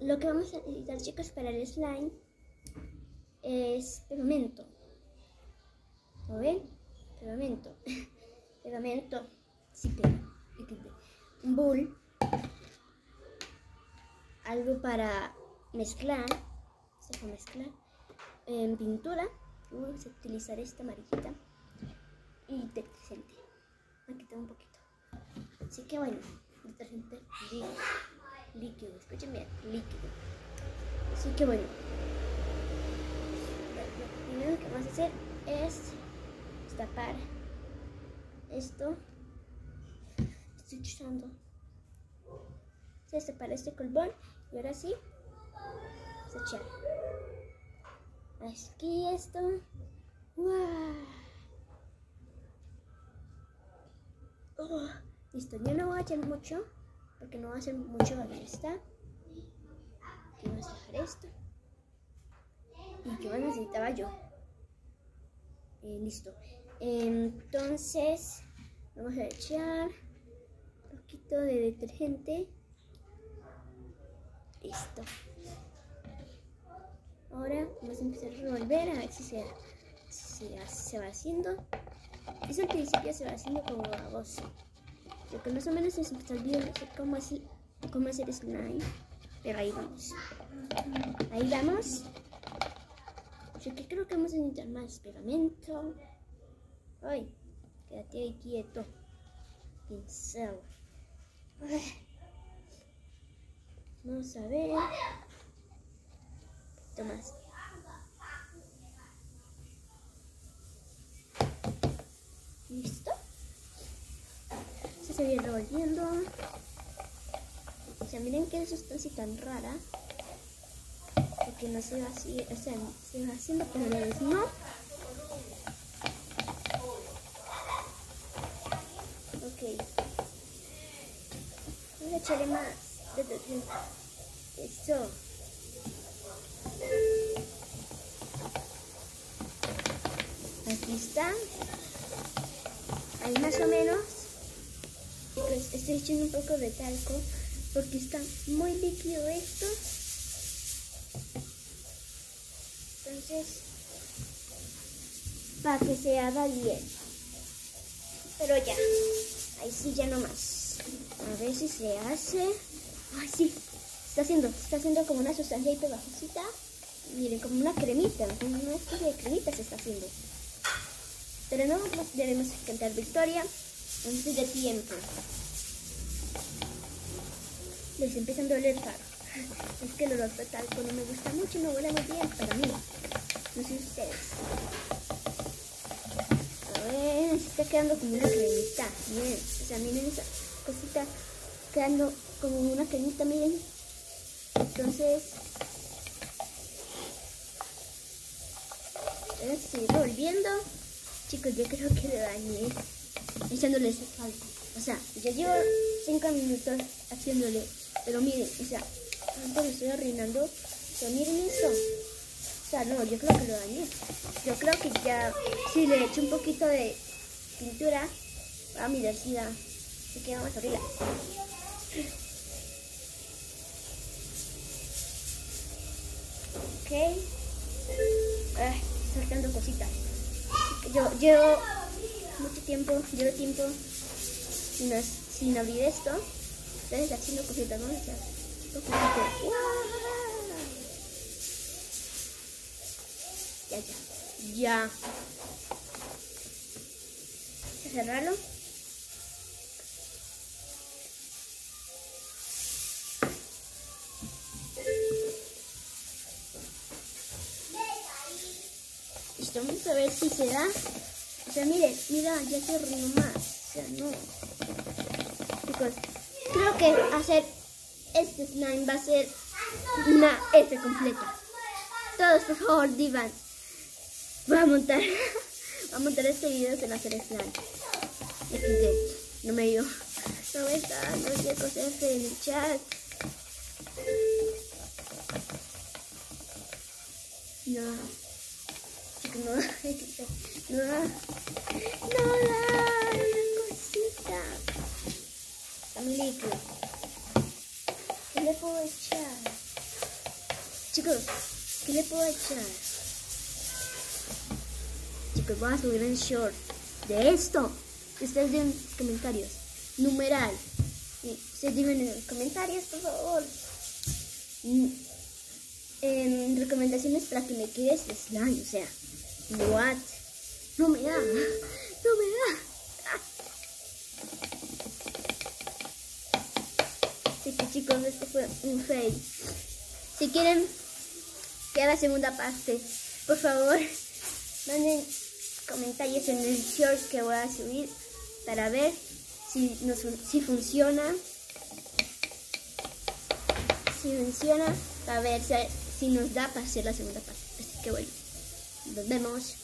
Lo, que vamos a necesitar, chicos, para el slime es pegamento. ¿Lo ven? Pegamento. pegamento. Sí, pega. Un. Algo para mezclar. Se puede mezclar. En pintura. Vamos a utilizar esta amarillita. Y detergente. Aquí tengo un poquito. Así que bueno, detergente líquido. Escuchen bien, líquido. Así que bueno. Lo primero que vamos a hacer es tapar esto. Estoy usando. Se separa este colbón y ahora sí, vamos a echar. Aquí esto. ¡Wow! Oh, listo, yo no voy a echar mucho porque no va a hacer mucho aquí está. Aquí vamos a dejar esto. Y yo necesitaba yo. Eh, listo. Entonces, vamos a echar un poquito de detergente. Listo. Ahora vamos a empezar a revolver a ver si se, se, va haciendo. Eso al principio se va haciendo como baboso. Lo que más o menos es viendo cómo, así, cómo hacer slime. Pero ahí vamos. Ahí vamos. Yo que creo que vamos a necesitar más pegamento. Ay, quédate ahí quieto. Pincel. Vamos a ver. Un más. ¿Listo? Se viene revolviendo. O sea, miren que sustancia tan rara. Porque no se va así, o sea, se va haciendo, la no. Ok. Voy a echarle más. Eso. Aquí está. Ahí más o menos. Pues estoy echando un poco de talco porque está muy líquido esto. Entonces, para que se haga bien. Pero ya, ahí sí ya no más. A ver si se hace. Ay, sí, está haciendo, está haciendo como una sustancia pegajosita. Miren, como una cremita, una especie de cremita se está haciendo. Pero no debemos cantar victoria antes de tiempo. Les empiezan a doler caro. Es que el olor de talco no me gusta mucho y no huele muy bien para mí. No sé ustedes. A se está quedando como una cremita. Miren, o sea, miren esa cosita quedando como una cremita, miren. Entonces, estoy revolviendo. Chicos, yo creo que le dañé echándole ese talco. O sea, ya llevo 5 minutos haciéndole. Pero miren, o sea, tanto me estoy arruinando. O sea, miren eso. O sea, no, yo creo que lo dañé. Yo creo que ya, si le echo un poquito de pintura, a mi si da. Se queda más horrible. Ok. Ay, saltando cositas. Yo llevo mucho tiempo, llevo tiempo sin, sin abrir esto. Entonces haciendo cositas, ¿no? Ya, ya. Ya. a cerrarlo. Listo, vamos a ver si se da. Sea, miren, mira, ya se río más. O sea, no. Chicos, creo que hacer este slime va a ser una F completa. Todos, por favor, divan. Voy a montar, voy a montar este video sin hacer slime. No me dio. No me está dando chicos F en el chat. No. No. No. No da una cosita. Está muy líquido. ¿Qué le puedo echar? Chicos, ¿qué le puedo echar? Chicos, voy a subir un short de esto. Ustedes den comentarios. Numeral. Sí, se digan en los comentarios, por favor. Mm, em, recomendaciones para que me quede este slime. O sea, what? No me da. No me da. Así que chicos, este fue un fail. Si quieren que haga segunda parte, por favor, manden comentarios en el short que voy a subir para ver si, nos, si funciona. Si funciona, para ver si, si nos da para hacer la segunda parte. Así que bueno, nos vemos.